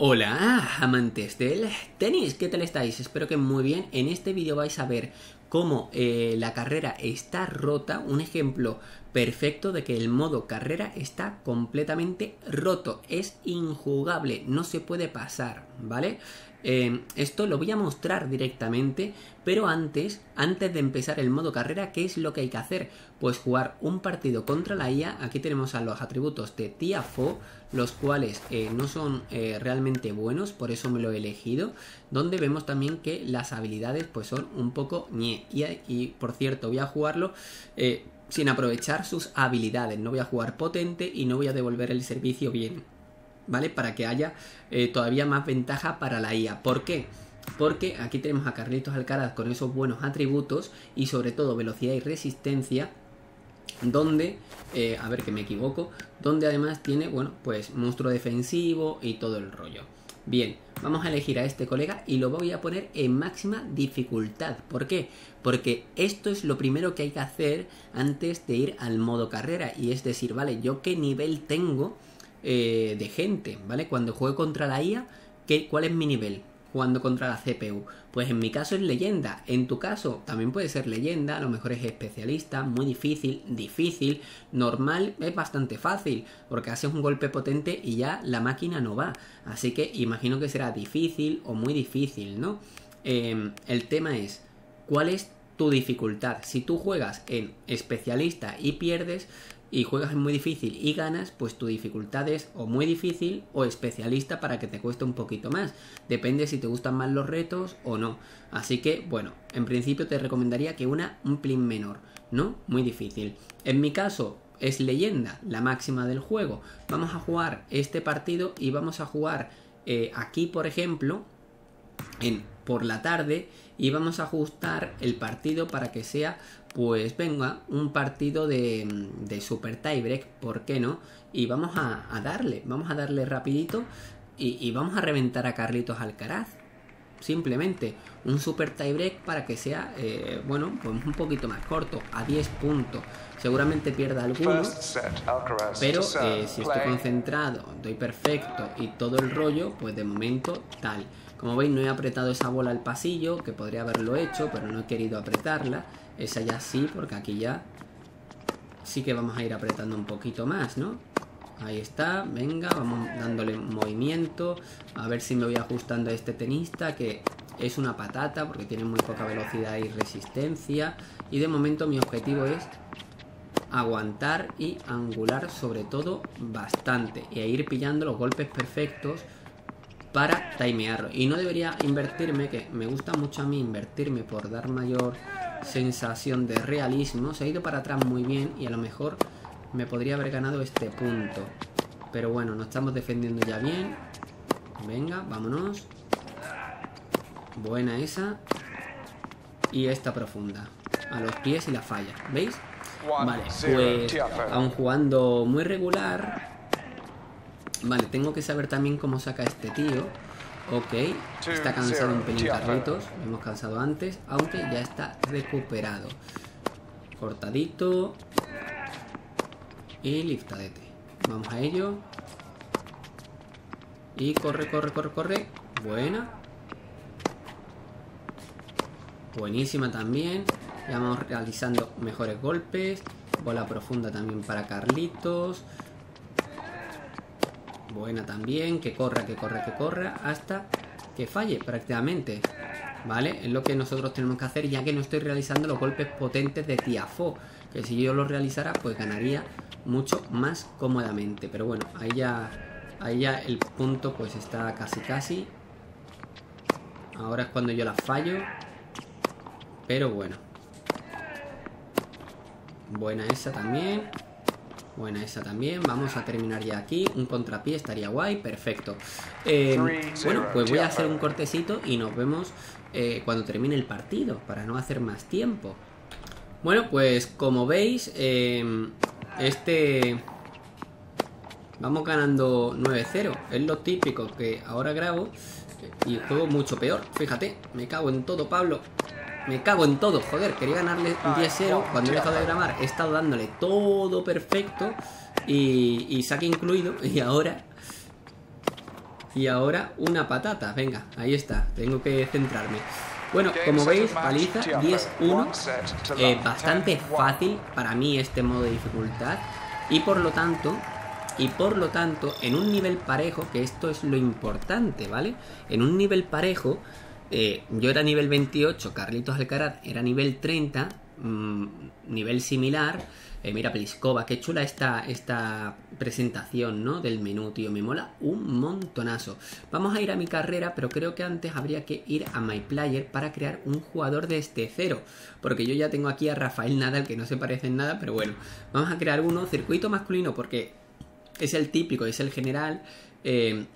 Hola, amantes del tenis, ¿qué tal estáis? Espero que muy bien. En este vídeo vais a ver cómo eh, la carrera está rota, un ejemplo perfecto de que el modo carrera está completamente roto, es injugable, no se puede pasar, ¿vale? Eh, esto lo voy a mostrar directamente, pero antes, antes de empezar el modo carrera, ¿qué es lo que hay que hacer? Pues jugar un partido contra la IA, aquí tenemos a los atributos de Tiafo, los cuales eh, no son eh, realmente buenos, por eso me lo he elegido, donde vemos también que las habilidades pues son un poco ñe, y, por cierto voy a jugarlo sin aprovechar sus habilidades, no voy a jugar potente y no voy a devolver el servicio bien ¿vale? Para que haya eh, todavía más ventaja para la IA. ¿Por qué? Porque aquí tenemos a Carlitos Alcaraz con esos buenos atributos y sobre todo velocidad y resistencia donde, eh, a ver que me equivoco, donde además tiene, bueno, pues monstruo defensivo y todo el rollo. Bien, vamos a elegir a este colega y lo voy a poner en máxima dificultad. ¿Por qué? Porque esto es lo primero que hay que hacer antes de ir al modo carrera y es decir, vale, yo qué nivel tengo eh, de gente, ¿vale? Cuando juego contra la IA, ¿qué, ¿cuál es mi nivel? Jugando contra la CPU. Pues en mi caso es leyenda. En tu caso también puede ser leyenda. A lo mejor es especialista. Muy difícil. Difícil. Normal es bastante fácil. Porque haces un golpe potente y ya la máquina no va. Así que imagino que será difícil o muy difícil, ¿no? Em, el tema es. ¿Cuál es tu dificultad? Si tú juegas en especialista y pierdes y juegas en muy difícil y ganas, pues tu dificultad es o muy difícil o especialista para que te cueste un poquito más. Depende si te gustan más los retos o no. Así que, bueno, en principio te recomendaría que una un plin menor, ¿no? Muy difícil. En mi caso, es leyenda, la máxima del juego. Vamos a jugar este partido y vamos a jugar eh, aquí, por ejemplo, en por la tarde y vamos a ajustar el partido para que sea pues venga un partido de, de super tiebreak, ¿por qué no? Y vamos a, darle, vamos a darle rapidito y, vamos a reventar a Carlitos Alcaraz. Simplemente un super tiebreak para que sea, eh, bueno, pues un poquito más corto, a 10 puntos. Seguramente pierda alguno, pero eh, si estoy concentrado, doy perfecto y todo el rollo, pues de momento tal. Como veis no he apretado esa bola al pasillo, que podría haberlo hecho, pero no he querido apretarla. Esa ya sí, porque aquí ya sí que vamos a ir apretando un poquito más, ¿no? Ahí está, venga, vamos dándole movimiento. A ver si me voy ajustando a este tenista, que es una patata, porque tiene muy poca velocidad y resistencia. Y de momento mi objetivo es aguantar y angular sobre todo bastante. Y ir pillando los golpes perfectos para timearlo. Y no debería invertirme, que me gusta mucho a mí invertirme por dar mayor sensación de realismo. Se ha ido para atrás muy bien y a lo mejor me podría haber ganado este punto. Pero bueno, nos estamos defendiendo ya bien. Venga, vámonos. Buena esa. Y esta profunda. A los pies y la falla. ¿Veis? Vale, pues aun jugando muy regular, Vale, tengo que saber también cómo saca este tío. Ok, está cansado un pelín carritos, lo hemos cansado antes, aunque ya está recuperado. Cortadito. Y liftadete. Vamos a ello. Y corre, corre, corre, corre. Buena. Buenísima también. Ya vamos realizando mejores golpes. Bola profunda también para Carlitos. Buena también, que corra, que corra, que corra, hasta que falle prácticamente. ¿Vale? Es lo que nosotros tenemos que hacer ya que no estoy realizando los golpes potentes de Tiafo. Que si yo los realizara, pues ganaría mucho más cómodamente. Pero bueno, ahí ya, ahí ya el punto pues está casi casi. Ahora es cuando yo la fallo. Pero bueno. Buena esa también. Buena esa también. Vamos a terminar ya aquí. Un contrapié estaría guay. Perfecto. Eh, bueno, pues voy a hacer un cortecito y nos vemos eh, cuando termine el partido. Para no hacer más tiempo. Bueno, pues como veis, eh, este... Vamos ganando 9-0. Es lo típico que ahora grabo y juego mucho peor. Fíjate, me cago en todo, Pablo. Me cago en todo, joder, quería ganarle un 10-0 cuando he dejado de grabar. He estado dándole todo perfecto y, y saque incluido y ahora Y ahora una patata. Venga, ahí está. Tengo que centrarme. Bueno, como veis, paliza 10-1. Eh, bastante fácil para mí este modo de dificultad. Y por lo tanto, y por lo tanto, en un nivel parejo, que esto es lo importante, ¿vale? En un nivel parejo, eh, yo era nivel 28, Carlitos Alcaraz era nivel 30, mm, nivel similar. Eh, mira, Pliskova, qué chula esta, esta presentación, ¿no? Del menú, tío. Me mola un montonazo. Vamos a ir a mi carrera, pero creo que antes habría que ir a My Player para crear un jugador de este cero. Porque yo ya tengo aquí a Rafael Nadal, que no se parece en nada, pero bueno. Vamos a crear uno, circuito masculino, porque es el típico, es el general. Eh,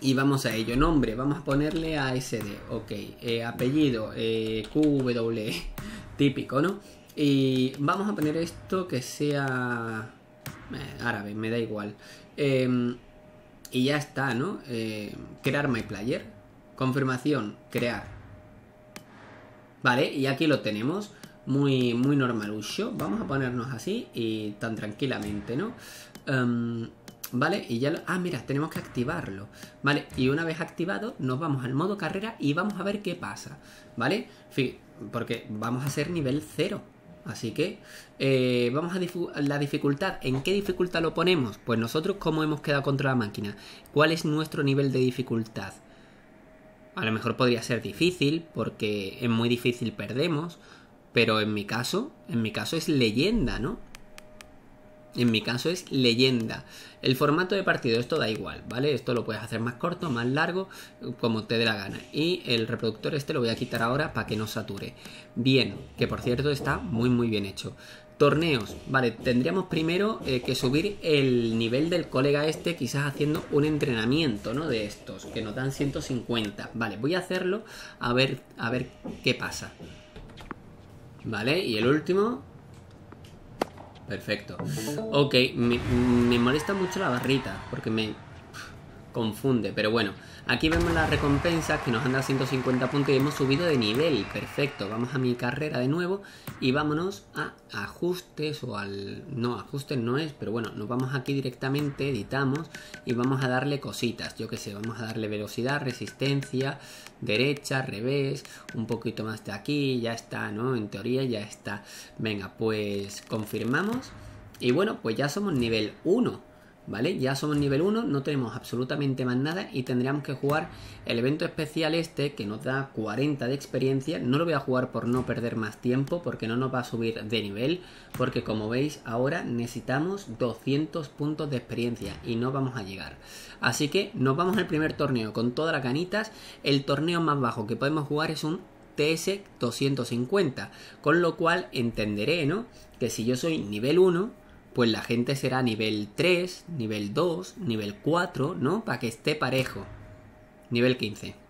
y vamos a ello. Nombre, vamos a ponerle a SD. Ok. Eh, apellido, eh, QW. Típico, ¿no? Y vamos a poner esto que sea eh, árabe, me da igual. Em, y ya está, ¿no? Eh, crear my player. Confirmación, crear. Vale, y aquí lo tenemos. Muy, muy normalucho. Vamos a ponernos así y tan tranquilamente, ¿no? Em, ¿Vale? Y ya lo... Ah, mira, tenemos que activarlo. ¿Vale? Y una vez activado, nos vamos al modo carrera y vamos a ver qué pasa. ¿Vale? Porque vamos a ser nivel 0. Así que eh, vamos a la dificultad. ¿En qué dificultad lo ponemos? Pues nosotros cómo hemos quedado contra la máquina. ¿Cuál es nuestro nivel de dificultad? A lo mejor podría ser difícil porque es muy difícil perdemos. Pero en mi caso, en mi caso es leyenda, ¿no? En mi caso es leyenda. El formato de partido, esto da igual, ¿vale? Esto lo puedes hacer más corto, más largo, como te dé la gana. Y el reproductor este lo voy a quitar ahora para que no sature. Bien, que por cierto está muy muy bien hecho. Torneos, vale, tendríamos primero eh, que subir el nivel del colega este, quizás haciendo un entrenamiento, ¿no? De estos, que nos dan 150. Vale, voy a hacerlo a ver, a ver qué pasa. Vale, y el último, Perfecto. Ok, me, me, molesta mucho la barrita porque me confunde, pero bueno, Aquí vemos las recompensas que nos han dado 150 puntos y hemos subido de nivel. Perfecto, vamos a mi carrera de nuevo y vámonos a ajustes o al... No, ajustes no es, pero bueno, nos vamos aquí directamente, editamos y vamos a darle cositas. Yo que sé, vamos a darle velocidad, resistencia, derecha, revés, un poquito más de aquí, ya está, ¿no? En teoría ya está. Venga, pues confirmamos. Y bueno, pues ya somos nivel 1. ¿Vale? Ya somos nivel 1, no tenemos absolutamente más nada y tendríamos que jugar el evento especial este que nos da 40 de experiencia. No lo voy a jugar por no perder más tiempo porque no nos va a subir de nivel porque como veis ahora necesitamos 200 puntos de experiencia y no vamos a llegar. Así que nos vamos al primer torneo con todas las ganitas. El torneo más bajo que podemos jugar es un TS 250, con lo cual entenderé, ¿no? Que si yo soy nivel 1 pues la gente será nivel 3, nivel 2, nivel 4, ¿no? Para que esté parejo. Nivel 15.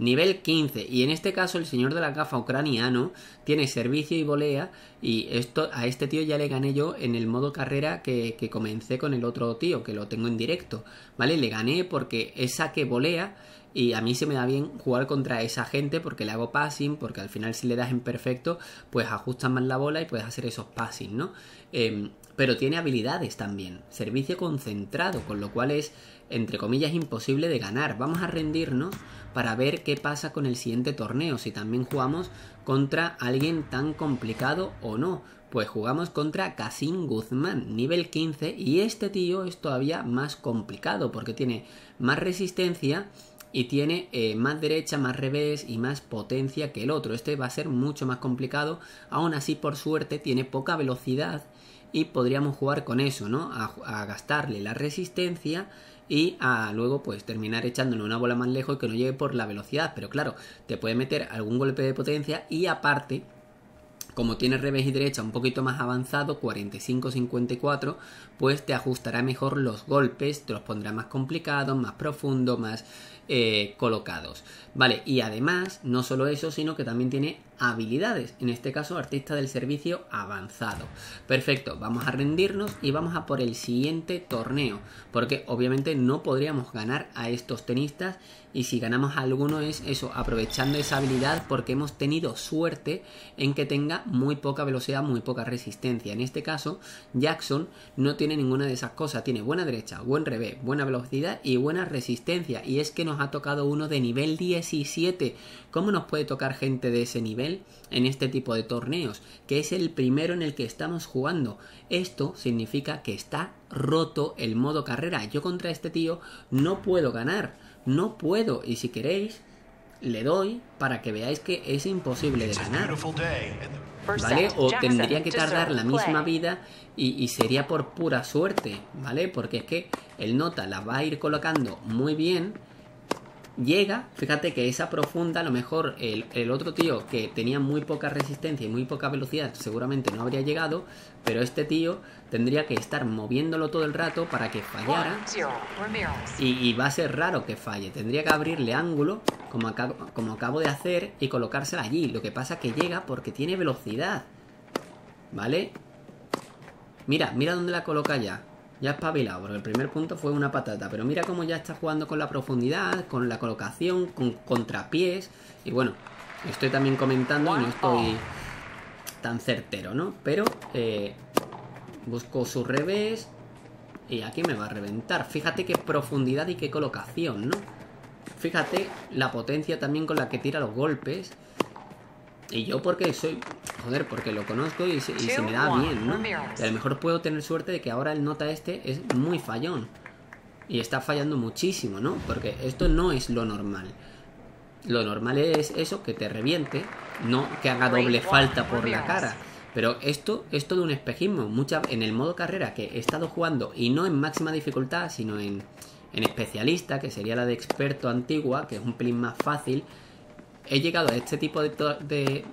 Nivel 15. Y en este caso el señor de la gafa ucraniano tiene servicio y volea. Y esto a este tío ya le gané yo en el modo carrera que, que comencé con el otro tío, que lo tengo en directo. ¿Vale? Le gané porque esa que volea y a mí se me da bien jugar contra esa gente porque le hago passing, porque al final si le das en perfecto, pues ajustas más la bola y puedes hacer esos passing, ¿no? Em, pero tiene habilidades también, servicio concentrado, con lo cual es, entre comillas, imposible de ganar. Vamos a rendirnos para ver qué pasa con el siguiente torneo, si también jugamos contra alguien tan complicado o no. Pues jugamos contra Casim Guzmán, nivel 15, y este tío es todavía más complicado porque tiene más resistencia y tiene eh, más derecha, más revés y más potencia que el otro. Este va a ser mucho más complicado. Aún así, por suerte, tiene poca velocidad y podríamos jugar con eso, ¿no? A, gastarle la resistencia y a luego pues terminar echándole una bola más lejos que no llegue por la velocidad. Pero claro, te puede meter algún golpe de potencia y aparte como tiene revés y derecha un poquito más avanzado, 45-54, pues te ajustará mejor los golpes, te los pondrá más complicados, más profundos, más eh, colocados. Vale, y además, no solo eso, sino que también tiene habilidades, en este caso artista del servicio avanzado. Perfecto, vamos a rendirnos y vamos a por el siguiente torneo, porque obviamente no podríamos ganar a estos tenistas y si ganamos a alguno es eso, aprovechando esa habilidad porque hemos tenido suerte en que tenga muy poca velocidad, muy poca resistencia. En este caso, Jackson no tiene ninguna de esas cosas. Tiene buena derecha, buen revés, buena velocidad y buena resistencia. Y es que nos ha tocado uno de nivel 17. ¿Cómo nos puede tocar gente de ese nivel en este tipo de torneos? Que es el primero en el que estamos jugando. Esto significa que está roto el modo carrera. Yo contra este tío no puedo ganar. No puedo. Y si queréis, le doy para que veáis que es imposible de ganar. ¿Vale? O tendría que tardar la misma vida y, sería por pura suerte, ¿vale? Porque es que el nota la va a ir colocando muy bien. Llega, fíjate que esa profunda, a lo mejor el, el otro tío que tenía muy poca resistencia y muy poca velocidad seguramente no habría llegado, pero este tío tendría que estar moviéndolo todo el rato para que fallara. Y, va a ser raro que falle. Tendría que abrirle ángulo, como acabo, como acabo de hacer, y colocársela allí. Lo que pasa que llega porque tiene velocidad. ¿Vale? Mira, mira dónde la coloca ya. Ya espabilado, porque el primer punto fue una patata. Pero mira cómo ya está jugando con la profundidad, con la colocación, con contrapiés. Y bueno, estoy también comentando y no estoy tan certero, ¿no? Pero eh, Busco su revés. Y aquí me va a reventar. Fíjate qué profundidad y qué colocación, ¿no? Fíjate la potencia también con la que tira los golpes. Y yo porque soy... Joder, porque lo conozco y se, me da bien, ¿no? Y a lo mejor puedo tener suerte de que ahora el nota este es muy fallón. Y está fallando muchísimo, ¿no? Porque esto no es lo normal. Lo normal es eso, que te reviente, no que haga doble falta por la cara. Pero esto es todo un espejismo. Mucha, en el modo carrera que he estado jugando, y no en máxima dificultad, sino en, en especialista, que sería la de experto antigua, que es un pelín más fácil, he llegado a este tipo de, de,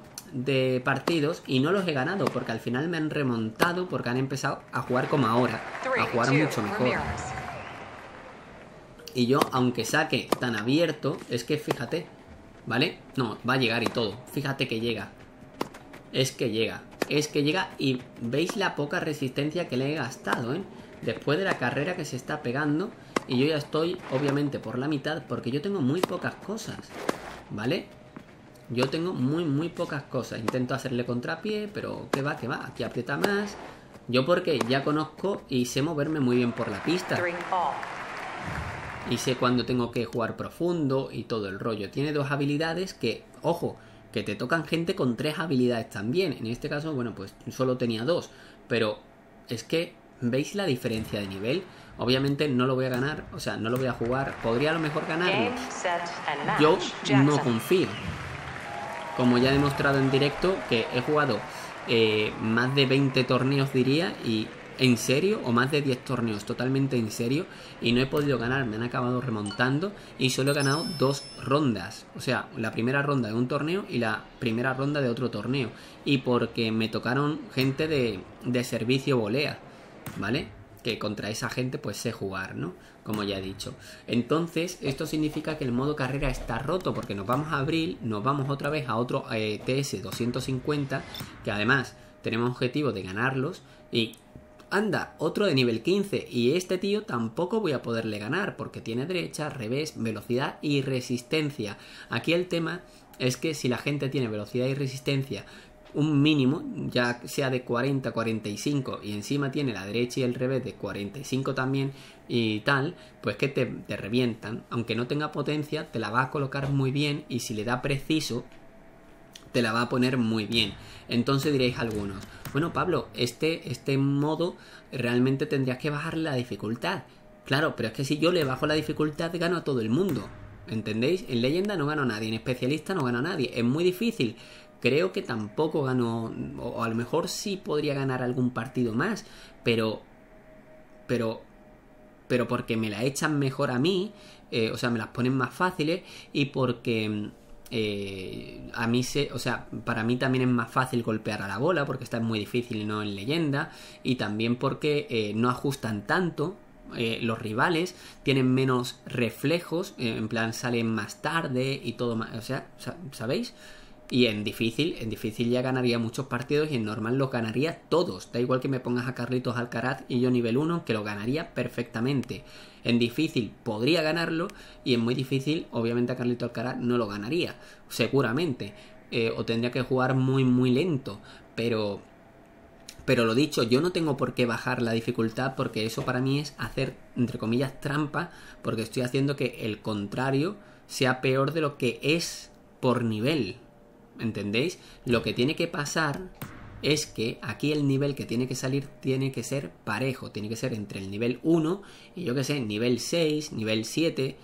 de, partidos y no los he ganado, porque al final me han remontado porque han empezado a jugar como ahora, a jugar mucho mejor. Y yo, aunque saque tan abierto, es que fíjate, ¿vale? No, va a llegar y todo. Fíjate que llega. Es que llega es que llega y veis la poca resistencia que le he gastado, ¿eh? Después de la carrera que se está pegando y yo ya estoy obviamente por la mitad porque yo tengo muy pocas cosas, ¿vale? Yo tengo muy, muy pocas cosas. Intento hacerle contrapié, pero que va, que va. Aquí aprieta más. Yo porque ya conozco y sé moverme muy bien por la pista. Y sé cuándo tengo que jugar profundo y todo el rollo. Tiene dos habilidades que, ojo, que te tocan gente con tres habilidades también. En este caso, bueno, pues solo tenía dos. Pero es que, ¿veis la diferencia de nivel? Obviamente no lo voy a ganar, o sea, no lo voy a jugar. Podría a lo mejor ganarlo. Yo no confío. Como ya he demostrado en directo, que he jugado eh, más de 20 torneos, diría, y en serio, o más de 10 torneos totalmente en serio, y no he podido ganar, me han acabado remontando y solo he ganado dos rondas. O sea, la primera ronda de un torneo y la primera ronda de otro torneo. Y porque me tocaron gente de, de servicio volea, ¿vale? Que contra esa gente pues sé jugar, ¿no? Como ya he dicho. Entonces, esto significa que el modo carrera está roto porque nos vamos a abrir, nos vamos otra vez a otro eh, TS 250, que además tenemos objetivo de ganarlos y Anda, otro de nivel 15 y este tío tampoco voy a poderle ganar porque tiene derecha, revés, velocidad y resistencia. Aquí el tema es que si la gente tiene velocidad y resistencia un mínimo, ya sea de 40 45 y encima tiene la derecha y el revés de 45 también y tal, pues que te, te revientan. Aunque no tenga potencia, te la va a colocar muy bien y si le da preciso, te la va a poner muy bien. Entonces diréis algunos, bueno Pablo, este, este modo realmente tendrías que bajarle la dificultad. Claro, pero es que si yo le bajo la dificultad gano a todo el mundo. ¿Entendéis? En leyenda no gano a nadie, en especialista no gano a nadie. Es muy difícil. Creo que tampoco gano, o a lo mejor sí podría ganar algún partido más, pero, pero, pero porque me la echan mejor a mí, eh, o sea, me las ponen más fáciles y porque eh, a mí se, o sea, para mí también es más fácil golpear a la bola porque está muy difícil y no en leyenda y también porque eh, no ajustan tanto eh, los rivales tienen menos reflejos, en plan salen más tarde y todo más, o sea, ¿sabéis? Y en difícil, en difícil ya ganaría muchos partidos y en normal los ganaría todos. Da igual que me pongas a Carlitos Alcaraz y yo nivel 1, que lo ganaría perfectamente. En difícil podría ganarlo y en muy difícil, obviamente a Carlitos Alcaraz no lo ganaría, seguramente. eh, o tendría que jugar muy muy lento. Pero pero lo dicho, yo no tengo por qué bajar la dificultad porque eso para mí es hacer, entre comillas, trampa, porque estoy haciendo que el contrario sea peor de lo que es por nivel. ¿Entendéis? Lo que tiene que pasar es que aquí el nivel que tiene que salir tiene que ser parejo, tiene que ser entre el nivel 1 y yo que sé, nivel 6, nivel 7,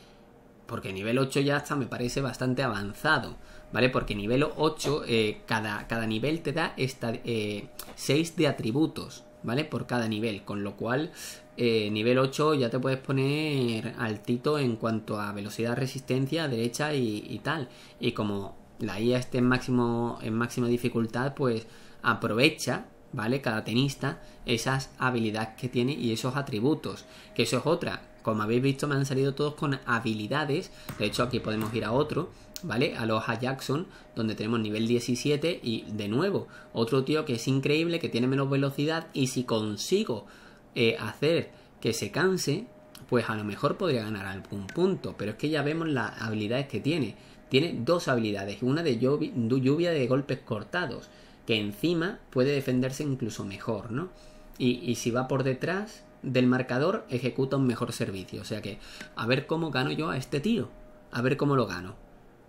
porque nivel 8 ya está, me parece bastante avanzado. ¿vale? Porque nivel 8, eh, cada, cada, nivel te da esta, 6 eh, de atributos, ¿vale? Por cada nivel, con lo cual eh, nivel 8 ya te puedes poner altito en cuanto a velocidad, resistencia, derecha y, tal. Y como la IA esté en máximo, en máxima dificultad, pues aprovecha ¿vale? Cada tenista, esas habilidades que tiene y esos atributos. Que eso es otra. Como habéis visto, me han salido todos con habilidades. De hecho, aquí podemos ir a otro ¿vale? Aloha Jackson, donde tenemos nivel 17 y de nuevo, otro tío que es increíble, que tiene menos velocidad y si consigo eh, hacer que se canse, pues a lo mejor podría ganar algún punto, pero es que ya vemos las habilidades que tiene. Tiene dos habilidades, una de lluvia de golpes cortados, que encima puede defenderse incluso mejor, ¿no? Y, y si va por detrás del marcador, ejecuta un mejor servicio. O sea que, a ver cómo gano yo a este tío. A ver cómo lo gano.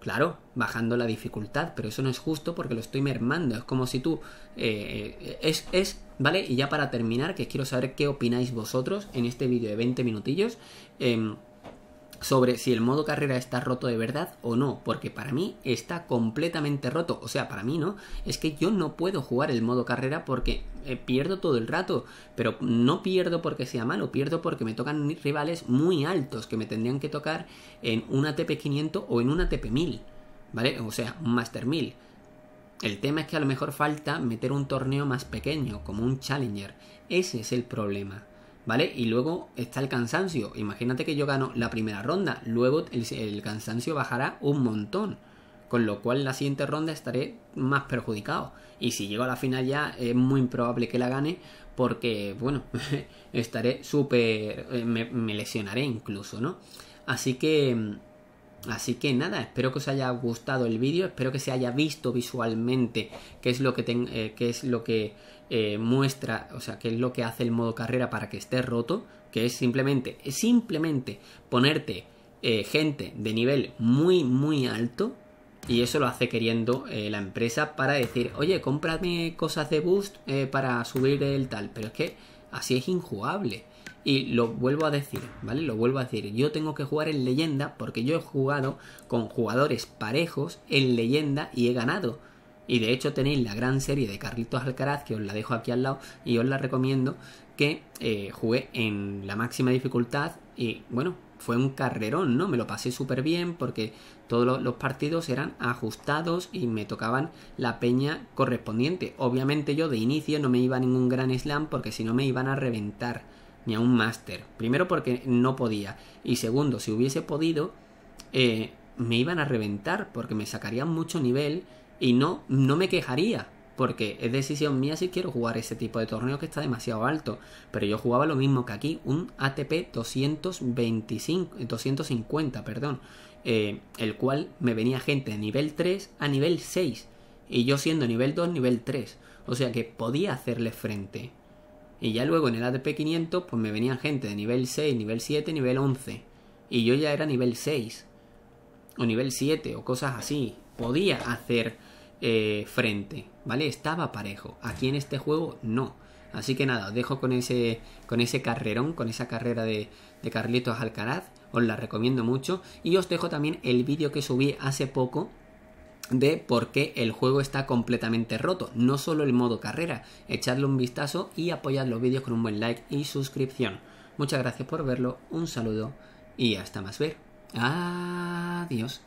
Claro, bajando la dificultad, pero eso no es justo porque lo estoy mermando. Es como si tú... Eh, es, es, ¿vale? Y ya para terminar, que quiero saber qué opináis vosotros en este vídeo de 20 minutillos. Eh, sobre si el modo carrera está roto de verdad o no, porque para mí está completamente roto, o sea, para mí no, es que yo no puedo jugar el modo carrera porque eh, pierdo todo el rato, pero no pierdo porque sea malo, pierdo porque me tocan rivales muy altos que me tendrían que tocar en un ATP 500 o en un ATP 1000, ¿vale? O sea, un Master 1000. El tema es que a lo mejor falta meter un torneo más pequeño, como un Challenger. Ese es el problema. ¿Vale? Y luego está el cansancio. Imagínate que yo gano la primera ronda, luego el, cansancio bajará un montón. Con lo cual la siguiente ronda estaré más perjudicado. Y si llego a la final ya es muy improbable que la gane porque, bueno, estaré súper... Eh, me, lesionaré incluso, ¿no? Así que... Así que nada, espero que os haya gustado el vídeo, espero que se haya visto visualmente qué es lo que, eh, es lo que eh, muestra, o sea, qué es lo que hace el modo carrera para que esté roto, que es simplemente, simplemente ponerte eh, gente de nivel muy, muy alto, y eso lo hace queriendo la empresa para decir, oye, cómprame cosas de boost para subir el tal, pero es que así es injugable. Y lo vuelvo a decir, ¿vale? Lo vuelvo a decir. Yo tengo que jugar en leyenda porque yo he jugado con jugadores parejos en leyenda y he ganado. Y de hecho tenéis la gran serie de Carlitos Alcaraz, que os la dejo aquí al lado y os la recomiendo, que eh, jugué en la máxima dificultad y bueno, fue un carrerón, ¿no? Me lo pasé súper bien porque todos los partidos eran ajustados y me tocaban la peña correspondiente. Obviamente yo de inicio no me iba a ningún gran slam porque si no me iban a reventar ni a un máster. Primero porque no podía y segundo, si hubiese podido, eh, me iban a reventar porque me sacarían mucho nivel y no, no me quejaría, porque es decisión mía si quiero jugar ese tipo de torneo que está demasiado alto. Pero yo jugaba lo mismo que aquí, un ATP 225, 250, perdón, eh, el cual me venía gente de nivel 3 a nivel 6, y yo siendo nivel 2, nivel 3. O sea que podía hacerle frente. Y ya luego en el ATP 500, pues me venía gente de nivel 6, nivel 7, nivel 11. Y yo ya era nivel 6. O nivel 7, o cosas así podía hacer eh, frente, ¿vale? Estaba parejo. Aquí en este juego no. Así que nada, os dejo con ese, con ese carrerón, con esa carrera de, de Carlitos Alcaraz. Os la recomiendo mucho. Y os dejo también el vídeo que subí hace poco de por qué el juego está completamente roto. No solo el modo carrera. Echadle un vistazo y apoyad los vídeos con un buen like y suscripción. Muchas gracias por verlo, un saludo y hasta más ver. Adiós.